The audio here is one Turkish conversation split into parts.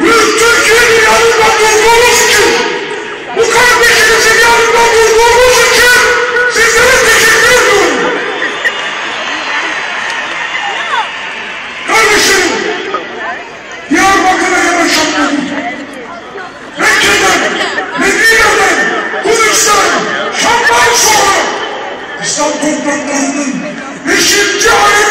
Biz Türkiye'nin yanında durduğumuz için, bu kardeşimizin yanında durduğumuz için sizlere teşekkür ediyorum. Kardeşim, Diyarbakır'a yanaşamadım. Mekke'den, Medine'den, Kudüs'ten, Şam'dan sonra İslam topraklarının beşinci ayı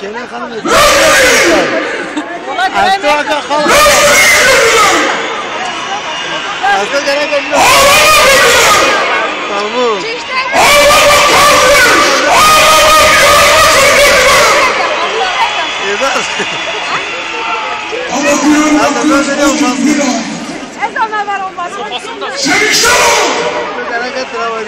Kenan Hanım ödül. Aştaka halk. Aştaka gerek yok. Tamam. Yeter. Ama kuyruğunu kapatın. Ne zaman var olmaz? Sen işte o! Gerek ettir ama.